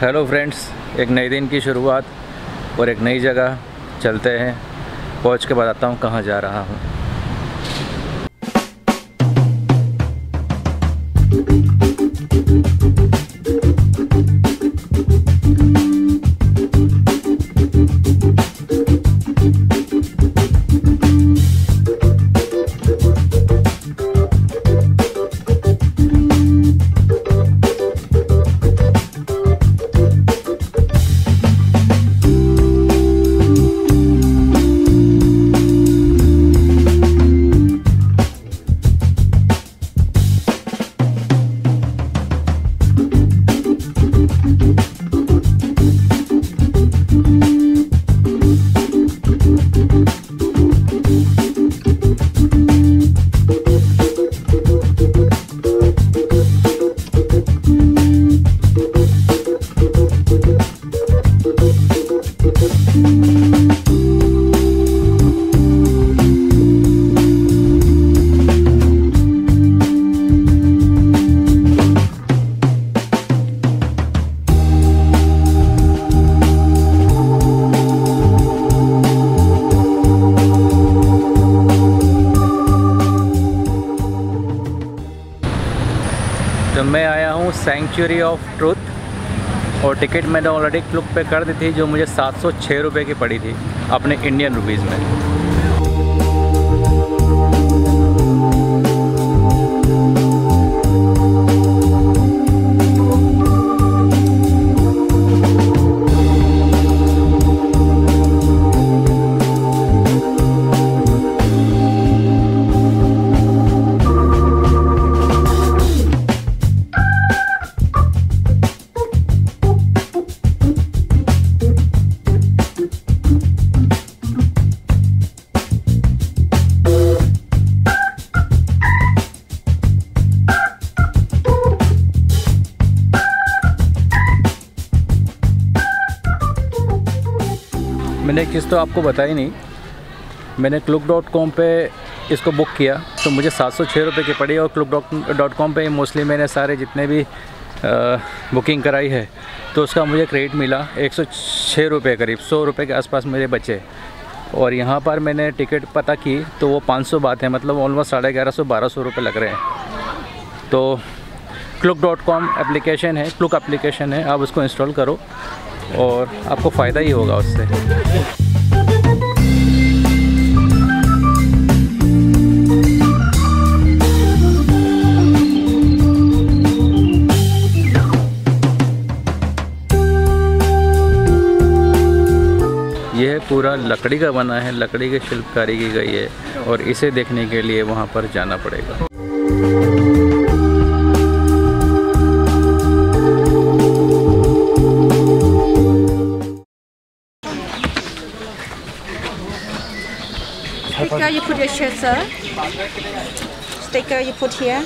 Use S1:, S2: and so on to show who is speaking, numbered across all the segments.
S1: Hello friends, एक नए दिन की शुरुआत और एक नई जगह चलते हैं। पहुँच के बताता हूँ कहाँ जा रहा हूँ। मैं आया हूँ सेंचुरी ऑफ़ ट्रूथ और टिकट मैंने ऑलरेडी क्लुक पे कर दी थी जो मुझे सात सौ की पड़ी थी अपने इंडियन रुपीज़ में। मैंने एक चीज़ तो आपको बताई नहीं। मैंने क्लुक डॉट कॉम पर इसको बुक किया तो मुझे सात सौ छः रुपये की पड़ी और क्लुक डॉट कॉम पर मोस्टली मैंने सारे जितने भी आ, बुकिंग कराई है तो उसका मुझे क्रेडिट मिला एक सौ छः रुपये करीब सौ रुपये के आसपास मेरे बचे। और यहाँ पर मैंने टिकट पता की तो वो पाँच सौ बात है मतलब ऑलमोस्ट साढ़े ग्यारह सौ बारह सौ रुपये लग रहे हैं। तो क्लुक डॉट कॉम एप्लीकेशन है क्लुक एप्लीकेशन है आप उसको इंस्टॉल करो। और आपको फ़ायदा ही होगा उससे। यह पूरा लकड़ी का बना है, लकड़ी की शिल्पकारी की गई है और इसे देखने के लिए वहाँ पर जाना पड़ेगा।
S2: You put here.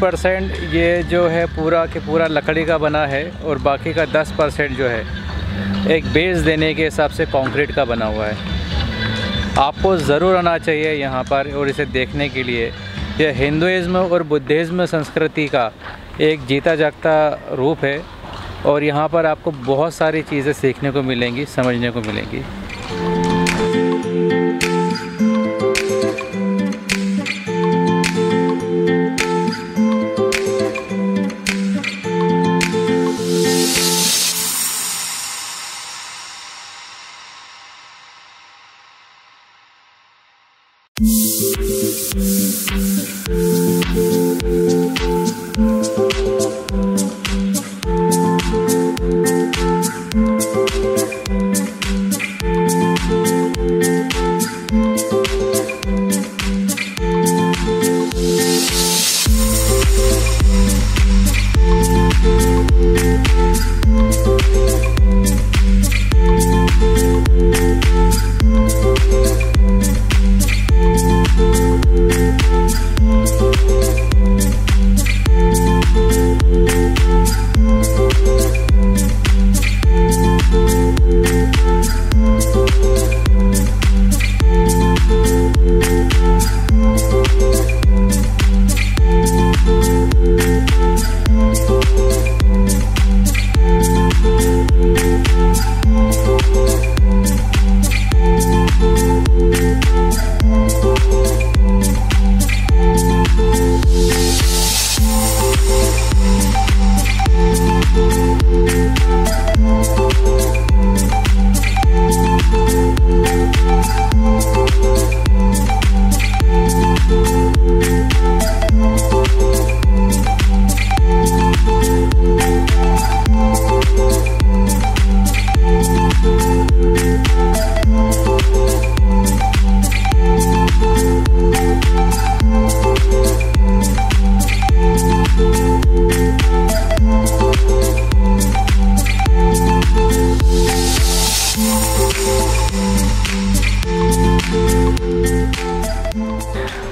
S1: Percent ये जो है पूरा के पूरा लकड़ी का बना है और बाकी का 10 परसेंट जो है एक बेस देने के हिसाब से कंक्रीट का बना हुआ है। आपको ज़रूर आना चाहिए यहाँ पर और इसे देखने के लिए। यह हिंदुज़म और बुद्धिज़्म संस्कृति का एक जीता जागता रूप है और यहाँ पर आपको बहुत सारी चीज़ें सीखने को मिलेंगी, समझने को मिलेंगी।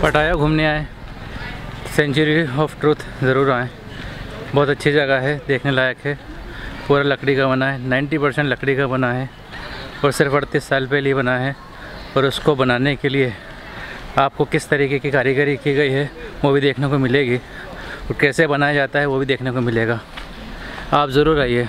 S1: पटाया घूमने आए। सेंचुरी ऑफ़ ट्रूथ ज़रूर आएँ। बहुत अच्छी जगह है, देखने लायक है। पूरा लकड़ी का बना है 90 परसेंट लकड़ी का बना है। और सिर्फ़ अड़तीस साल पहले ही बना है। और उसको बनाने के लिए आपको किस तरीके की कारीगरी की गई है, वो भी देखने को मिलेगी। और कैसे बनाया जाता है, वो भी देखने को मिलेगा। आप ज़रूर आइए।